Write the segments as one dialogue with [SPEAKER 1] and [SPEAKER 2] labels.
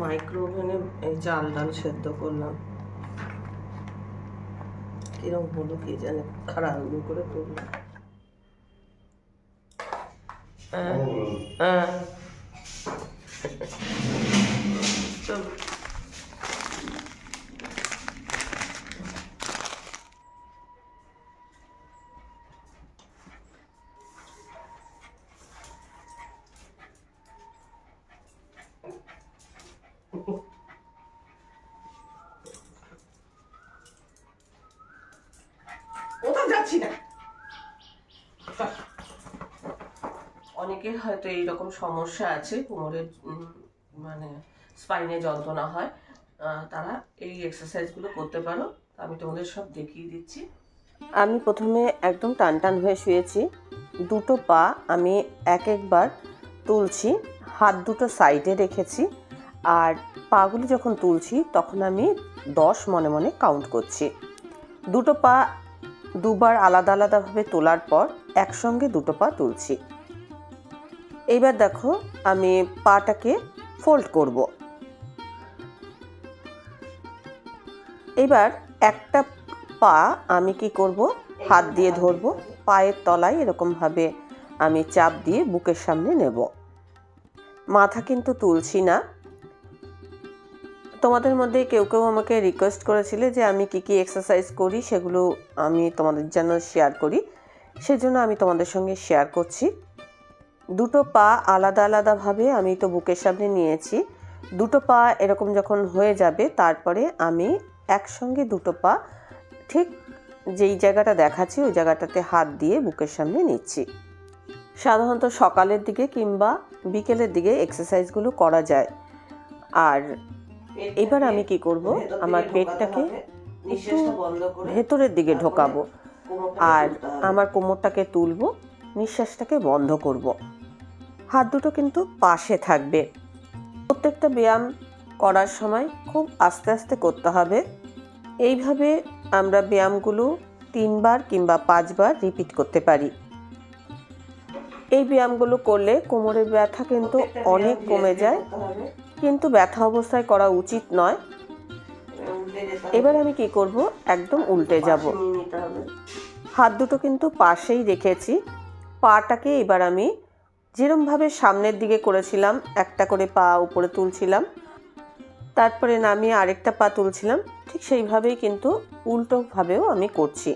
[SPEAKER 1] Micro ওভেনে চাল ডাল সেদ্ধ করলাম। কিরম হলো কি জানে খারাপ করে করলাম হ্যাঁ হ্যাঁ চলো যাচ্ছি না। অনেকের হয়তো এইরকম সমস্যা আছে, কোমরের মানে স্পাইনে যন্ত্রণা হয়। তারা এই এক্সারসাইজগুলো করতে পারো। আমি তোমাদের সব দেখিয়ে দিচ্ছি। আমি প্রথমে একদম টান টান হয়ে শুয়েছি। দুটো পা আমি এক একবার তুলছি। হাত দুটো সাইডে রেখেছি। আর পাগুলো যখন তুলছি, তখন আমি দশ মনে মনে কাউন্ট করছি। দুটো পা দুবার আলাদা আলাদাভাবে তোলার পর একসঙ্গে দুটো পা তুলছি। এইবার দেখো আমি পাটাকে ফোল্ড করব। এবার একটা পা আমি কি করব? হাত দিয়ে ধরবো। পায়ের তলায় এরকমভাবে আমি চাপ দিয়ে বুকের সামনে নেব। মাথা কিন্তু তুলছি না। তোমাদের মধ্যে কেউ কেউ আমাকে রিকোয়েস্ট করেছিলে যে আমি কি কি এক্সারসাইজ করি, সেগুলো আমি তোমাদের জন্য শেয়ার করি। সেজন্য আমি তোমাদের সঙ্গে শেয়ার করছি। দুটো পা আলাদা আলাদাভাবে আমি তো বুকের সামনে নিয়েছি। দুটো পা এরকম যখন হয়ে যাবে, তারপরে আমি একসঙ্গে দুটো পা ঠিক যেই জায়গাটা দেখাচ্ছি, ওই জায়গাটাতে হাত দিয়ে বুকের সামনে নিচ্ছি। সাধারণত সকালের দিকে কিংবা বিকেলের দিকে এক্সারসাইজগুলো করা যায়। আর এবার আমি কি করব? আমার পেটটাকে একটু ভেতরের দিকে ঢোকাবো আর আমার কোমরটাকে তুলবো, নিঃশ্বাসটাকে বন্ধ করব। হাত দুটো কিন্তু পাশে থাকবে। প্রত্যেকটা ব্যায়াম করার সময় খুব আস্তে আস্তে করতে হবে। এইভাবে আমরা ব্যায়ামগুলো তিনবার কিংবা পাঁচবার রিপিট করতে পারি। এই ব্যায়ামগুলো করলে কোমরের ব্যথা কিন্তু অনেক কমে যায়। কিন্তু ব্যথা অবস্থায় করা উচিত নয়। এবার আমি কি করব? একদম উল্টে যাব। হাত দুটো কিন্তু পাশেই রেখেছি। পাটাকে এবার আমি যেরমভাবে সামনের দিকে করেছিলাম একটা করে পা উপরে তুলছিলাম তারপরে নামিয়ে আরেকটা পা তুলছিলাম ঠিক সেইভাবেই কিন্তু উল্টোভাবেও আমি করছি।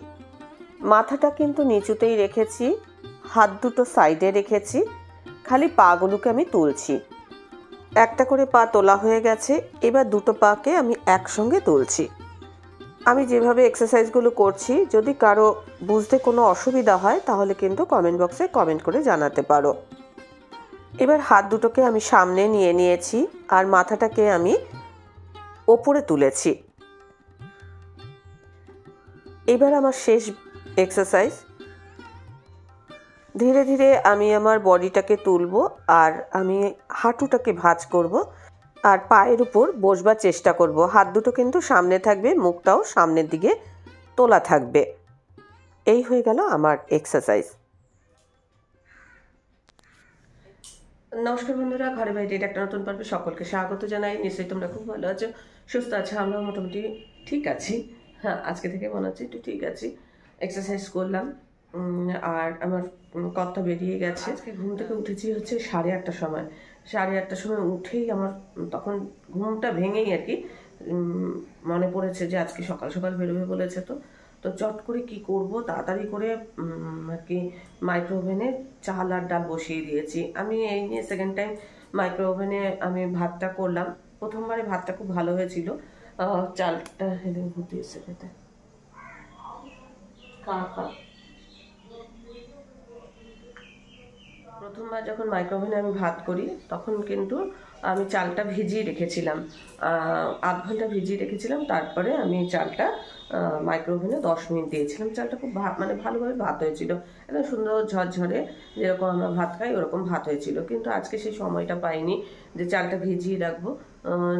[SPEAKER 1] মাথাটা কিন্তু নিচুতেই রেখেছি হাত দুটো সাইডে রেখেছি খালি পাগুলোকে আমি তুলছি। একটা করে পা তোলা হয়ে গেছে, এবার দুটো পাকে আমি একসঙ্গে তুলছি। আমি যেভাবে এক্সারসাইজগুলো করছি, যদি কারও বুঝতে কোনো অসুবিধা হয়, তাহলে কিন্তু কমেন্ট বক্সে কমেন্ট করে জানাতে পারো। এবার হাত দুটোকে আমি সামনে নিয়ে নিয়েছি, আর মাথাটাকে আমি ওপরে তুলেছি। এবার আমার শেষ এক্সারসাইজ ধীরে ধীরে আমি আমার বডিটাকে তুলব আর আমি হাঁটুটাকে ভাঁজ করব আর পায়ের উপর বসবার চেষ্টা করব। হাত দুটো কিন্তু সামনে থাকবে, মুখটাও সামনের দিকে তোলা থাকবে। এই হয়ে গেল আমার এক্সারসাইজ নমস্কার বন্ধুরা, ঘরে বাইরে একটা নতুন পর্বে সকলকে স্বাগত জানাই। নিশ্চয়ই তোমরা খুব ভালো আছো, সুস্থ আছো আমরা মোটামুটি ঠিক আছি। হ্যাঁ আজকে থেকে মনে হচ্ছে একটু ঠিক আছি। এক্সারসাইজ করলাম। আর আমার কথা বেরিয়ে গেছে। আজকে ঘুম থেকে উঠেছি হচ্ছে সাড়ে আটটার সময়। সাড়ে আটটার সময় উঠেই আমার তখন ঘুমটা ভেঙেই আর কি মনে পড়েছে যে আজকে সকাল সকাল বেরোবে বলেছে তো। তো চট করে কি করব তাড়াতাড়ি করে আর কি মাইক্রো ওভেনে চাল আর ডাল বসিয়ে দিয়েছি। আমি এই নিয়ে সেকেন্ড টাইম মাইক্রো ওভেনে আমি ভাতটা করলাম। প্রথমবারে ভাতটা খুব ভালো হয়েছিল। চালটা হেলে এসে খেতে। কা প্রথমবার যখন মাইক্রোওভেনে আমি ভাত করি, তখন কিন্তু আমি চালটা ভিজিয়ে রেখেছিলাম। আধ ঘণ্টা ভিজিয়ে রেখেছিলাম, তারপরে আমি চালটা মাইক্রোওভেনে দশ মিনিট দিয়েছিলাম। চালটা খুব ভা- মানে ভালোভাবে ভাত হয়েছিল। একদম সুন্দর ঝরঝরে যেরকম আমরা ভাত খাই, ওরকম ভাত হয়েছিল। কিন্তু আজকে সেই সময়টা পাইনি যে চালটা ভিজিয়ে রাখব।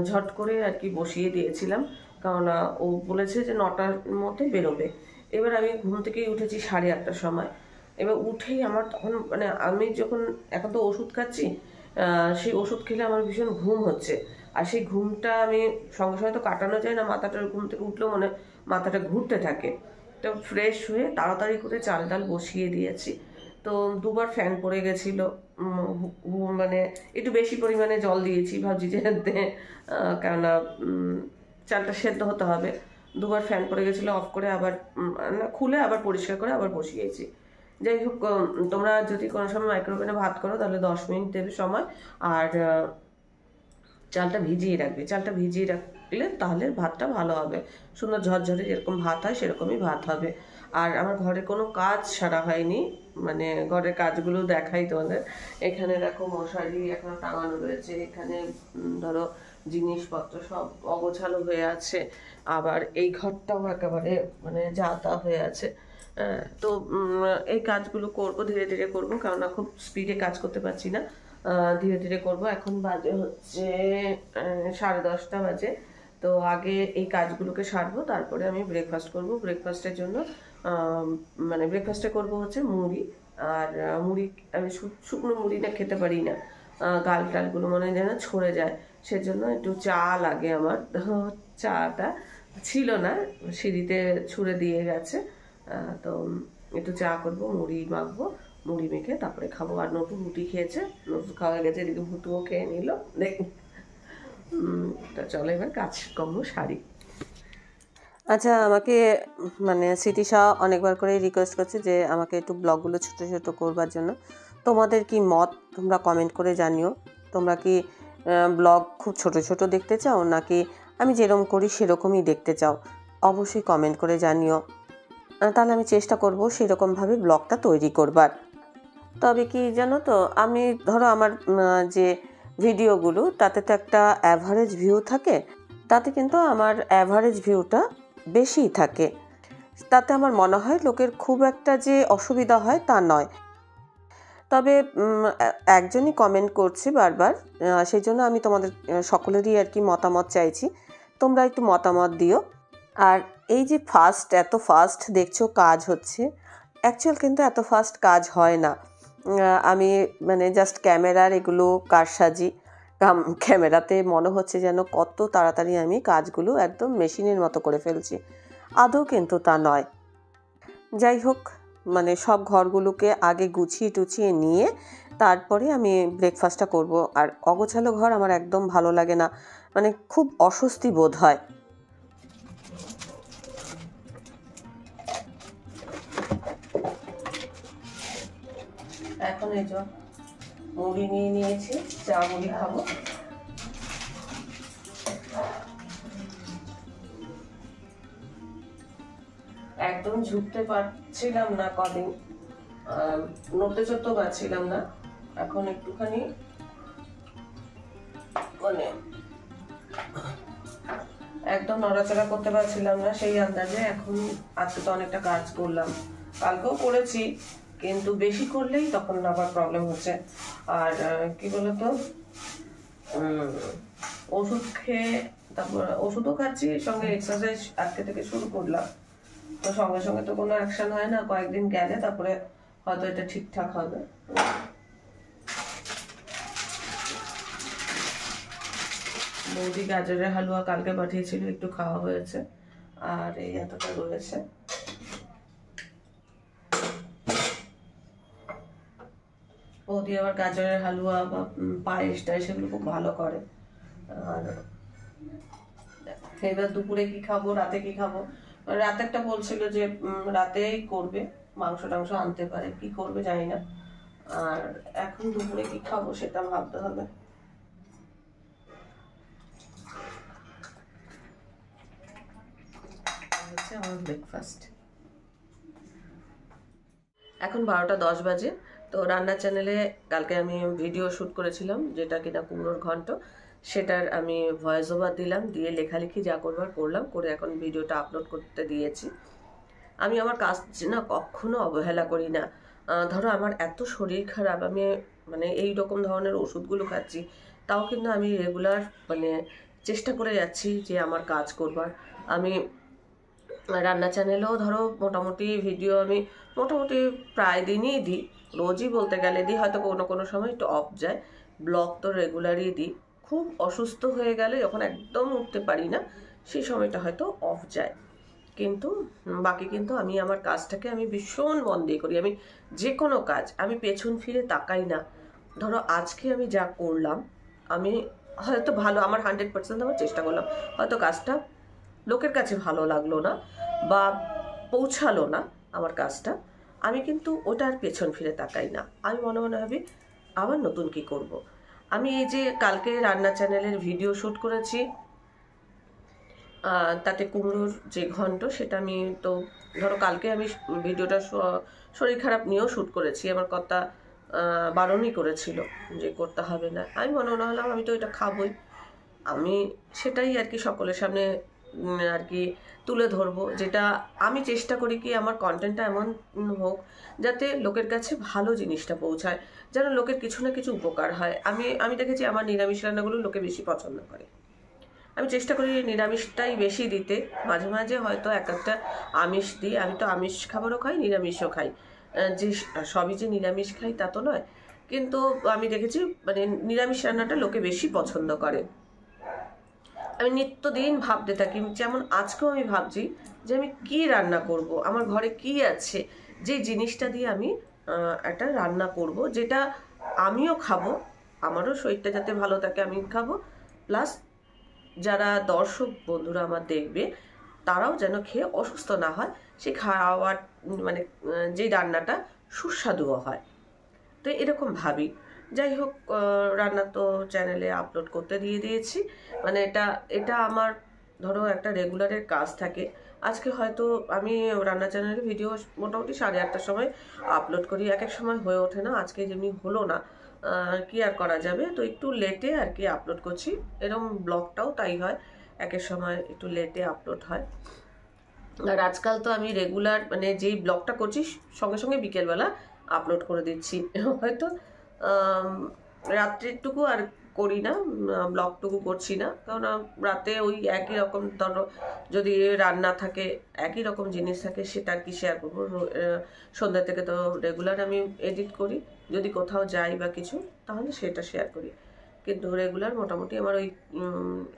[SPEAKER 1] ঝট করে আর কি বসিয়ে দিয়েছিলাম। কারণ ও বলেছে যে নটার মধ্যে বেরোবে। এবার আমি ঘুম থেকেই উঠেছি সাড়ে আটটার সময়। এবার উঠেই আমার তখন মানে আমি যখন এখন তো ওষুধ খাচ্ছি সেই ওষুধ খেলে আমার ভীষণ ঘুম হচ্ছে। আর সেই ঘুমটা আমি সঙ্গে সঙ্গে তো কাটানো যায় না মাথাটার ঘুম থেকে উঠলেও মনে মাথাটা ঘুরতে থাকে। তো ফ্রেশ হয়ে তাড়াতাড়ি করে চাল ডাল বসিয়ে দিয়েছি। তো দুবার ফ্যান পড়ে গেছিল মানে একটু বেশি পরিমাণে জল দিয়েছি, ভাবছি যে কেননা চালটা সেদ্ধ হতে হবে। দুবার ফ্যান পড়ে গেছিল অফ করে আবার খুলে আবার পরিষ্কার করে আবার বসিয়েছি। যাই হোক তোমরা যদি কোনো সময় মাইক্রোওভেনে ভাত করো, তাহলে দশ মিনিট দেবে সময়। আর চালটা ভিজিয়ে রাখবে। চালটা ভিজিয়ে রাখলে তাহলে ভাতটা ভালো হবে। সুন্দর ঝরঝরে যেরকম ভাত হয়, সেরকমই ভাত হবে। আর আমার ঘরে কোনো কাজ সারা হয়নি। মানে ঘরের কাজগুলো দেখাই তোমাদের। এখানে দেখো মশারি এখনও টাঙানো রয়েছে। এখানে ধরো জিনিসপত্র সব অগোছালো হয়ে আছে। আবার এই ঘরটাও একেবারে মানে যাতা হয়ে আছে। তো এই কাজগুলো করব, ধীরে ধীরে করব, কেননা খুব স্পিডে কাজ করতে পারছি না। ধীরে ধীরে করব। এখন বাজে হচ্ছে সাড়ে দশটা বাজে। তো আগে এই কাজগুলোকে সারবো, তারপরে আমি ব্রেকফাস্ট করব। ব্রেকফাস্টের জন্য মানে ব্রেকফাস্টে করব হচ্ছে মুড়ি। আর মুড়ি, আমি শুকনো মুড়ি না খেতে পারি না। গাল টালগুলো মনে হয় যেন ছড়ে যায়। সেজন্য একটু চা লাগে আমার। চাটা ছিল না, সিঁড়িতে ছুঁড়ে দিয়ে গেছে। তো একটু চা করব, মুড়ি মাখবো, মুড়ি মেখে তারপরে খাব। আর নতুন রুটি খেয়েছে, নতুন খাওয়া গেছে, এদিকে ভুতুও খেয়ে নিল। দেখ তা চলো এবার কাজকর্ম সারি। আচ্ছা আমাকে মানে স্মৃতি শাহ অনেকবার করে রিকোয়েস্ট করছে যে আমাকে একটু ব্লগগুলো ছোট ছোট করবার জন্য। তোমাদের কি মত? তোমরা কমেন্ট করে জানিও। তোমরা কি ব্লগ খুব ছোট ছোট দেখতে চাও? নাকি আমি যেরকম করি সেরকমই দেখতে চাও? অবশ্যই কমেন্ট করে জানিও। তাহলে আমি চেষ্টা করব সেরকমভাবে ব্লগটা তৈরি করবার। তবে কি জানো তো, আমি ধরো আমার যে ভিডিওগুলো, তাতে তো একটা অ্যাভারেজ ভিউ থাকে, তাতে কিন্তু আমার অ্যাভারেজ ভিউটা বেশিই থাকে। তাতে আমার মনে হয় লোকের খুব একটা যে অসুবিধা হয় তা নয়। তবে একজনই কমেন্ট করছে বারবার সেই জন্য আমি তোমাদের সকলেরই আর কি মতামত চাইছি। তোমরা একটু মতামত দিও। আর এই যে ফাস্ট এত ফাস্ট দেখছ কাজ হচ্ছে অ্যাকচুয়াল কিন্তু এত ফাস্ট কাজ হয় না। আমি মানে জাস্ট ক্যামেরার এগুলো কারসাজি, কাম- ক্যামেরাতে মনে হচ্ছে যেন কত তাড়াতাড়ি আমি কাজগুলো একদম মেশিনের মতো করে ফেলছি। আদৌ কিন্তু তা নয়। যাই হোক মানে সব ঘরগুলোকে আগে গুছিয়ে টুছিয়ে নিয়ে তারপরে আমি ব্রেকফাস্টটা করব। আর অগোছালো ঘর আমার একদম ভালো লাগে না। মানে খুব অস্বস্তি বোধ হয়। এখন এই যে মুড়ি নিয়ে নিয়েছি, চা মুড়ি খাব। একদম ঝুঁকতে পারছিলাম না কদিন নড়তে চড়তেও পারছিলাম না। এখন একটুখানি মানে একদম নড়াচড়া করতে পারছিলাম না সেই আন্দাজে, এখন আজকে তো অনেকটা কাজ করলাম। কালকেও করেছি কিন্তু বেশি করলেই তখন আবার প্রবলেম হচ্ছে। আর কি বলতো? ওষুধ খেয়ে তারপর ওষুধও খাচ্ছি, সঙ্গে এক্সারসাইজ আজকে থেকে শুরু করলাম। তো সঙ্গে সঙ্গে তো কোনো অ্যাকশন হয় না, কয়েকদিন গেলে তারপরে হয়তো এটা ঠিকঠাক হবে। বৌদি গাজরের হালুয়া কালকে পাঠিয়েছিল, একটু খাওয়া হয়েছে। আর এই এতটা রয়েছে। বৌদি আবার গাজরের হালুয়া বা পায়েস টায়েস এগুলো খুব ভালো করে। আর এবার দুপুরে কি খাব, রাতে কি খাব? রাতেরটা বলছিল যে রাতেই করবে, মাংস টাংস আনতে পারে। কি করবে জানি না। আর এখন দুপুরে কি খাব সেটা ভাবতে হবে। আমার ব্রেকফাস্ট এখন বারোটা দশ বাজে। তো রান্নার চ্যানেলে কালকে আমি ভিডিও শ্যুট করেছিলাম, যেটা কিনা কুমড়োর ঘন্ট। সেটার আমি ভয়েস ওভার দিলাম, দিয়ে লেখালেখি যা করবার করলাম, করে এখন ভিডিওটা আপলোড করতে দিয়েছি। আমি আমার কাজ না কখনো অবহেলা করি না। ধরো আমার এত শরীর খারাপ, আমি মানে এই রকম ধরনের ওষুধগুলো খাচ্ছি, তাও কিন্তু আমি রেগুলার মানে চেষ্টা করে যাচ্ছি যে আমার কাজ করবার। আমি রান্না চ্যানেলেও ধরো মোটামুটি ভিডিও আমি মোটামুটি প্রায় দিনই দিই। রোজই বলতে গেলে দিই হয়তো কোনো কোনো সময় একটু অফ যায়। ব্লগ তো রেগুলারই দিই খুব খুব অসুস্থ হয়ে গেলে যখন একদম উঠতে পারি না, সেই সময়টা হয়তো অফ যায়। কিন্তু, বাকি কিন্তু আমি আমার কাজটাকে আমি ভীষণ মন দিয়ে করি। আমি যে কোনো কাজ, আমি পেছন ফিরে তাকাই না। ধরো আজকে আমি যা করলাম, আমি হয়তো ভালো, আমার হান্ড্রেড পার্সেন্ট আমার চেষ্টা করলাম। হয়তো কাজটা লোকের কাছে ভালো লাগল না বা পৌঁছালো না আমার কাজটা। আমি কিন্তু ওটার পেছন ফিরে তাকাই না। আমি মনে মনে ভাবি, আবার নতুন কি করব। আমি এই যে কালকে রান্না চ্যানেলের ভিডিও শ্যুট করেছি তাতে কুমড়োর যে ঘন্ট, সেটা আমি তো, ধরো কালকে আমি ভিডিওটা শরীর খারাপ নিয়েও শ্যুট করেছি, আমার কথা বারণই করেছিল যে করতে হবে না। আমি মনে মনে হলাম আমি তো এটা খাবই। আমি সেটাই আর কি সকলের সামনে আর কি তুলে ধরবো। যেটা আমি চেষ্টা করি কি আমার কন্টেন্টটা এমন হোক যাতে লোকের কাছে ভালো জিনিসটা পৌঁছায়, যেন লোকের কিছু না কিছু উপকার হয়। আমি আমি দেখেছি আমার নিরামিষ রান্নাগুলো লোকে বেশি পছন্দ করে। আমি চেষ্টা করি নিরামিষটাই বেশি দিতে। মাঝে মাঝে হয়তো এক একটা আমিষ দিই। আমি তো আমিষ খাবারও খাই, নিরামিষও খাই। যে সবই যে নিরামিষ খাই তা তো নয়। কিন্তু আমি দেখেছি মানে নিরামিষ রান্নাটা লোকে বেশি পছন্দ করে। আমি নিত্যদিন ভাবতে থাকি, যেমন আজকেও আমি ভাবছি যে আমি কি রান্না করব, আমার ঘরে কি আছে, যে জিনিসটা দিয়ে আমি একটা রান্না করব, যেটা আমিও খাব, আমারও শরীরটা যাতে ভালো থাকে আমি খাব, প্লাস যারা দর্শক বন্ধুরা আমার দেখবে, তারাও যেন খেয়ে অসুস্থ না হয় সেই খাওয়ার মানে যেই রান্নাটা সুস্বাদুও হয়। তো এরকম ভাবি। যাই হোক রান্না তো চ্যানেলে আপলোড করতে দিয়ে দিয়েছি। মানে এটা এটা আমার ধরো একটা রেগুলারের কাজ থাকে। আজকে হয়তো আমি রান্না চ্যানেলে ভিডিও মোটামুটি সাড়ে আটটার সময় আপলোড করি। এক এক সময় হয়ে ওঠে না, আজকে যেমনি হলো না কি আর করা যাবে? তো একটু লেটে আর কি আপলোড করছি। এরকম ব্লগটাও তাই হয়, এক সময় একটু লেটে আপলোড হয়। আর আজকাল তো আমি রেগুলার মানে যেই ব্লগটা করছি, সঙ্গে সঙ্গে বিকেলবেলা আপলোড করে দিচ্ছি। হয়তো আম, রাত্রিটুকু আর করি না ব্লগটুকু করছি না। কারণ রাতে ওই একই রকম ধরো যদি রান্না থাকে একই রকম জিনিস থাকে সেটা কি শেয়ার করব। সন্ধ্যা থেকে তো রেগুলার আমি এডিট করি। যদি কোথাও যাই বা কিছু তাহলে সেটা শেয়ার করি। কিন্তু রেগুলার মোটামুটি আমার ওই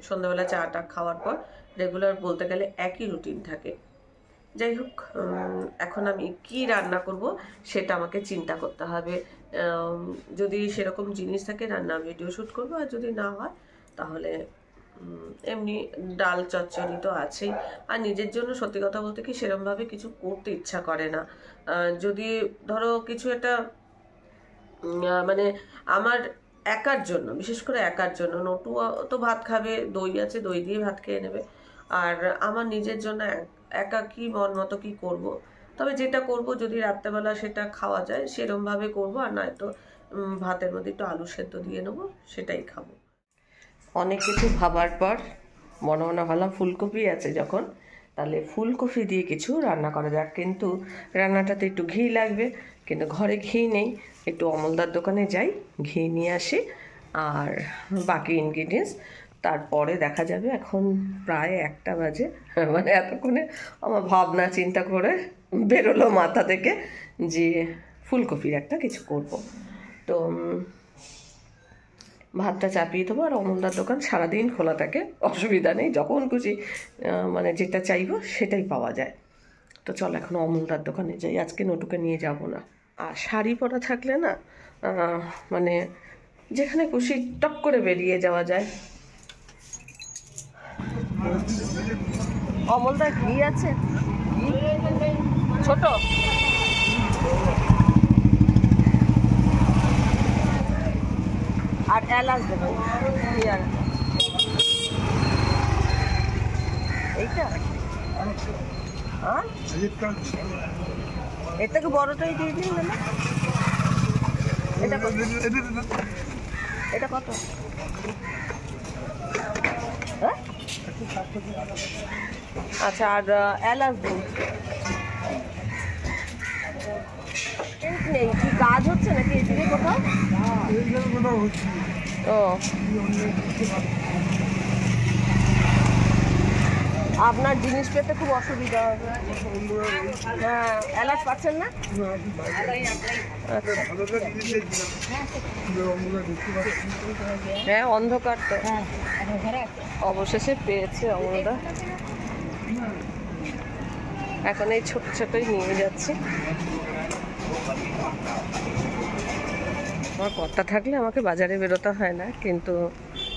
[SPEAKER 1] সন্ধ্যাবেলা চাটা খাওয়ার পর রেগুলার বলতে গেলে একই রুটিন থাকে। যাই হোক এখন আমি কি রান্না করব সেটা আমাকে চিন্তা করতে হবে। যদি সেরকম জিনিস থাকে রান্না ভিডিও শ্যুট করব, আর যদি না হয়, তাহলে এমনি ডাল চচ্চড়ি তো আছেই। আর নিজের জন্য সত্যি কথা বলতে কি সেরমভাবে কিছু করতে ইচ্ছা করে না। যদি ধরো কিছু একটা মানে আমার একার জন্য, বিশেষ করে একার জন্য, নটু তো ভাত খাবে, দই আছে, দই দিয়ে ভাত খেয়ে নেবে। আর আমার নিজের জন্য এক- একা কি মন মতো কি করব। তবে যেটা করব, যদি রাত্রেবেলা সেটা খাওয়া যায়, সেরমভাবে করব। আর নয়তো ভাতের মধ্যে একটু আলু সেদ্ধ দিয়ে নেব, সেটাই খাব। অনেক কিছু ভাবার পর মনে মনে ভাবলাম ফুলকপি আছে যখন, তাহলে ফুলকপি দিয়ে কিছু রান্না করা যাক। কিন্তু রান্নাটাতে একটু ঘি লাগবে, কিন্তু ঘরে ঘি নেই। একটু অমলদার দোকানে যাই, ঘি নিয়ে আসি। আর বাকি ইনগ্রিডিয়েন্টস তারপরে দেখা যাবে, এখন প্রায় একটা বাজে। মানে এতক্ষণে আমার ভাবনা, চিন্তা করে বেরোলো মাথা থেকে যে ফুলকপির একটা কিছু করব। তো ভাতটা চাপিয়ে দেবো আর অমলদার দোকান সারাদিন খোলা থাকে, অসুবিধা নেই, যখন খুশি মানে যেটা চাইব সেটাই পাওয়া যায়। তো চল এখন অমলদার দোকানে যাই, আজকে নটুকে নিয়ে যাব না। আর শাড়ি পরা থাকলে না মানে যেখানে খুশি টপ করে বেরিয়ে যাওয়া যায়। অমলদার ঘি আছে? ছোট। আর এলাচ দেবো। এইটা? হ্যাঁ? এর থেকে বড়টাই দিয়ে দিন না? এটা কত? এটা কত? আচ্ছা আর এলাচ দিন নেই কি কাজ হচ্ছে কোথাও? আপনার জিনিস পেতে খুব অসুবিধা হবে। হ্যাঁ অ্যালার্ট পাচ্ছেন না? হ্যাঁ অন্ধকার তো। অবশেষে পেয়েছে অমলদা। এখন এই ছোট ছোটই নিয়ে যাচ্ছি। আমার কর্তা থাকলে আমাকে বাজারে বেরোতে হয় না, কিন্তু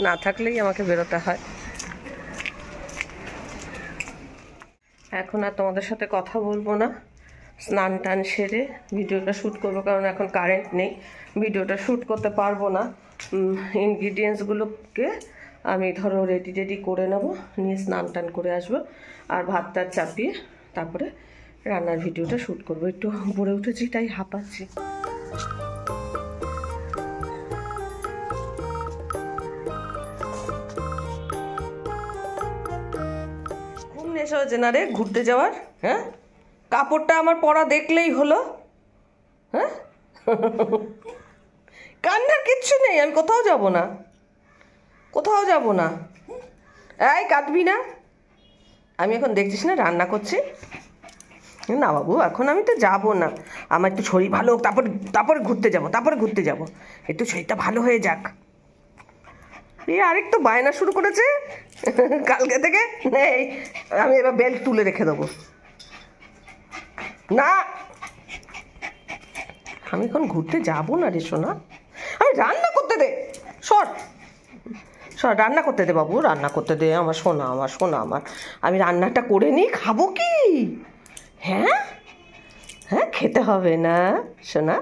[SPEAKER 1] না থাকলেই আমাকে বেরোতে হয়। এখন আর তোমাদের সাথে কথা বলব না। স্নান টান সেরে ভিডিওটা শ্যুট করব, কারণ এখন কারেন্ট নেই। ভিডিওটা শ্যুট করতে পারব না। ইনগ্রিডিয়েন্টসগুলোকে আমি ধরো রেডি রেডি করে নেব, নিয়ে স্নান টান করে আসব। আর ভাতটা চাপিয়ে তারপরে রান্নার ভিডিওটা শ্যুট করব। একটু ভরে উঠেছি, তাই হাঁপাচ্ছি। ঘুম না রে, ঘুরতে যাওয়ার হ্যাঁ? কাপড়টা আমার পরা দেখলেই হলো হ্যাঁ? কান্নার কিচ্ছু নেই, আমি কোথাও যাব না। কোথাও যাব না। এই কাঁদবি না। আমি এখন দেখছিস না, রান্না করছি। না বাবু, এখন আমি তো যাব না। আমার একটু শরীর ভালো হোক, তারপর, তারপরে ঘুরতে যাব, তারপরে ঘুরতে যাব। একটু শরীরটা ভালো হয়ে যাক। এই তো বায়না শুরু করেছে। কালকে থেকে নেই আমি এবার বেল্ট তুলে রেখে দেবো। না। আমি এখন ঘুরতে যাব না রে সোনা। আমি রান্না করতে দে। সর। রান্না করতে দে বাবু, রান্না করতে দে, আমার সোনা আমার সোনা আমার। আমি রান্নাটা করে নিই, খাব কি? হ্যাঁ? হ্যাঁ খেতে হবে না, সোনা।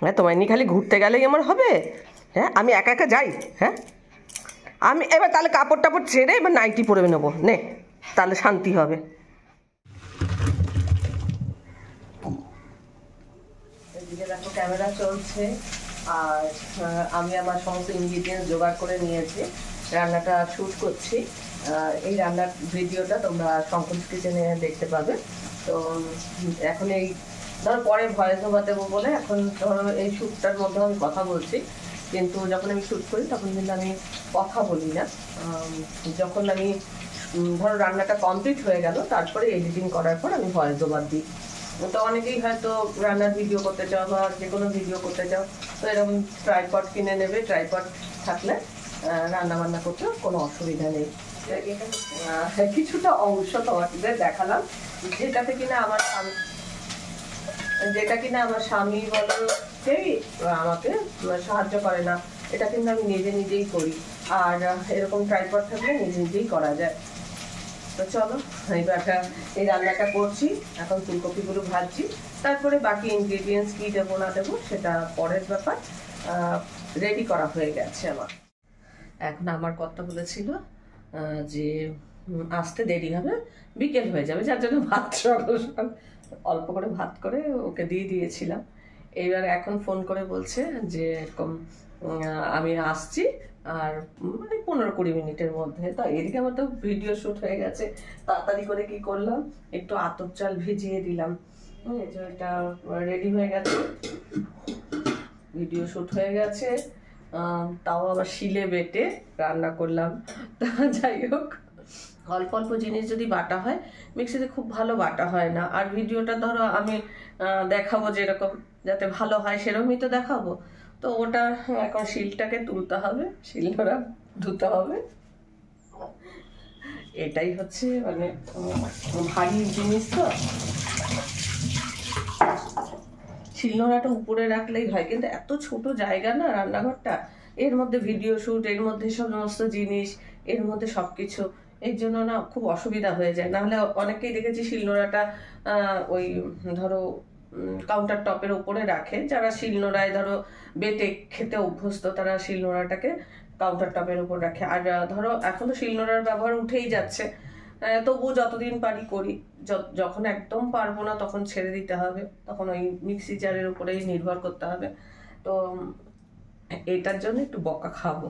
[SPEAKER 1] হ্যাঁ তোমায় নিয়ে খালি ঘুরতে গেলেই আমার হবে। হ্যাঁ আমি একা একা যাই হ্যাঁ? আমি এবার তাহলে কাপড় টাপড় ছেড়ে এবার নাইটি পরে নেব, নে, তাহলে শান্তি হবে। দেখো, ক্যামেরা চলছে। আর আমি আমার সমস্ত ইনগ্রিডিয়েন্টস জোগাড় করে নিয়েছি, রান্নাটা শ্যুট করছি। এই রান্নার ভিডিওটা তোমরা সংকল্প কিচেনে দেখতে পাবে। তো, এখন এই, ধরো পরে ভয়েস ওভার দেবো বলে এখন ধরো এই শ্যুটটার মধ্যে আমি কথা বলছি। কিন্তু যখন আমি শ্যুট করি তখন কিন্তু আমি কথা বলি না। যখন আমি ধরো রান্নাটা কমপ্লিট হয়ে গেল, তারপরে এডিটিং করার পর আমি ভয়েস ওভার দিই। তো অনেকেই হয়তো রান্নার ভিডিও করতে চাও বা যে কোনো ভিডিও করতে চাও, তো এরকম কিনে নেবে থাকলে করতে কোনো অসুবিধা নেই। কিছুটা অংশ তোমাদের দেখালাম, যেটাতে কিনা আমার যেটা কিনা আমার স্বামী বলো কেউই আমাকে সাহায্য করে না, এটা কিন্তু আমি নিজে নিজেই করি। আর এরকম ট্রাইপড থাকলে নিজে নিজেই করা যায়। তো চলো, এবার এই রান্নাটা করছি, এখন ফুলকপিগুলো ভাজছি। তারপরে বাকি ইনগ্রিডিয়েন্টস কী দেবো, না দেবো, সেটা পরের ব্যাপার। রেডি করা হয়ে গেছে আমার। এখন আমার কথা বলেছিল যে আসতে দেরি হবে, বিকেল হয়ে যাবে, যার জন্য ভাত সকাল অল্প করে ভাত করে ওকে দিয়ে দিয়েছিলাম। এইবার এখন ফোন করে বলছে যে, এরকম আমি আসছি আর মানে পনেরো কুড়ি মিনিটের মধ্যে। তো এদিকে আমার তো ভিডিও শ্যুট হয়ে গেছে। তাড়াতাড়ি করে কি করলাম? একটু আতপ চাল ভিজিয়ে দিলাম। এটা রেডি হয়ে গেছে। ভিডিও শ্যুট হয়ে গেছে। তাও আবার শিলে বেটে রান্না করলাম। তা যাই হোক, অল্প অল্প জিনিস যদি বাটা হয়, মিক্সিতে খুব ভালো বাটা হয় না। আর ভিডিওটা ধরো আমি দেখাবো যেরকম, যাতে ভালো হয় সেরকমই তো দেখাবো। তো ওটা এখন শিলটাকে তুলতে হবে, শিল শিলনোড়া ধুতে হবে। এটাই হচ্ছে মানে ভারী জিনিস তো। শিলনোড়াটা উপরে রাখলেই হয়, কিন্তু এত ছোট জায়গা না রান্নাঘরটা। এর মধ্যে ভিডিও শুট এর মধ্যে সমস্ত জিনিস, এর মধ্যে সবকিছু। এর জন্য না খুব অসুবিধা হয়ে যায়। নাহলে অনেকেই দেখেছি শিলনোড়াটা ওই ধরো কাউন্টার টপের উপরে রাখে। যারা শিলনোড়ায়, ধরো বেটে খেতে অভ্যস্ত, তারা শিলনোড়াটাকে কাউন্টার টপের উপর রাখে। আর ধরো, এখন তো শিলনোড়ার ব্যবহার উঠেই যাচ্ছে। তবুও যতদিন পারি করি। যখন একদম পারব না, তখন ছেড়ে দিতে হবে। তখন ওই মিক্সি জারের উপরেই নির্ভর করতে হবে। তো এটার জন্য একটু বকা খাব।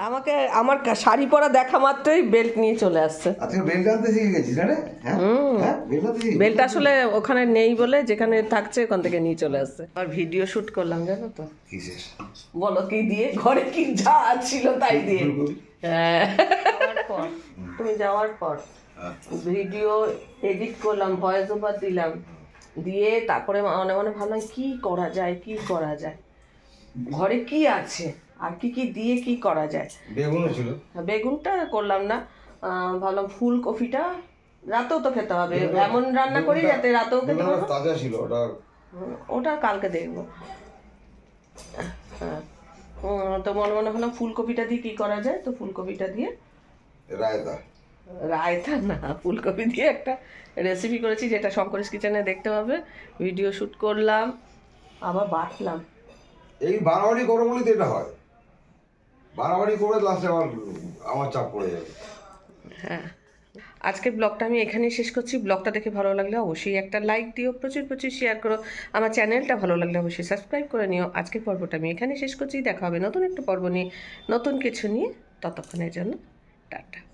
[SPEAKER 1] আমাকে আমার কা- শাড়ি পরা দেখা মাত্রই বেল্ট নিয়ে চলে আসছে।
[SPEAKER 2] আজকে বেল্ট আনতে শিখে গেছিস না রে? হ্যাঁ? হ্যাঁ? বেল্ট আনতে
[SPEAKER 1] বেল্ট আসলে ওখানে নেই বলে যেখানে থাকছে ওখান থেকে নিয়ে চলে আসছে। আর ভিডিও শুট করলাম জানো তো?
[SPEAKER 2] কিসের?
[SPEAKER 1] বলো কি দিয়ে? ঘরে কি যা ছিল তাই দিয়ে। হ্যাঁ। তুমি যাওয়ার পর। ভিডিও এডিট করলাম ভয়েস ওভার দিলাম। দিয়ে তারপরে মনে মনে ভাবলাম কি করা যায় কি করা যায়? ঘরে কি আছে? আর কি কি দিয়ে কি করা যায়?
[SPEAKER 2] বেগুনও ছিল।
[SPEAKER 1] বেগুনটা করলাম না। ভাবলাম ফুলকপিটা রাতেও তো খেতে হবে। এমন রান্না করি যাতে রাতেও খেতে
[SPEAKER 2] বেগুনটা তাজা ছিল ওটা
[SPEAKER 1] ওটা কালকে দেখব। তো মনে মনে হলাম ফুলকপিটা দিয়ে কি করা যায়? তো ফুলকপিটা দিয়ে
[SPEAKER 2] রায়তা।
[SPEAKER 1] রায়তা না ফুলকপি দিয়ে একটা রেসিপি করেছি যেটা শঙ্করেশ কিচেনে দেখতে পাবে। ভিডিও শ্যুট করলাম আবার বাটলাম।
[SPEAKER 2] এই বাড়াবাড়ি করো বলেই তো এটা হয়। বাড়াবাড়ি করে লাস্টে আবার আমার চাপ পড়ে যাবে।
[SPEAKER 1] হ্যাঁ। আজকের ব্লগটা আমি এখানেই শেষ করছি। ব্লগটা দেখে ভালো লাগলে অবশ্যই একটা লাইক দিও, প্রচুর প্রচুর শেয়ার করো। আমার চ্যানেলটা ভালো লাগলে অবশ্যই সাবস্ক্রাইব করে নিও। আজকের পর্বটা আমি এখানে শেষ করছি। দেখা হবে নতুন একটা পর্ব নিয়ে, নতুন কিছু নিয়ে ততক্ষণের জন্য টাটা।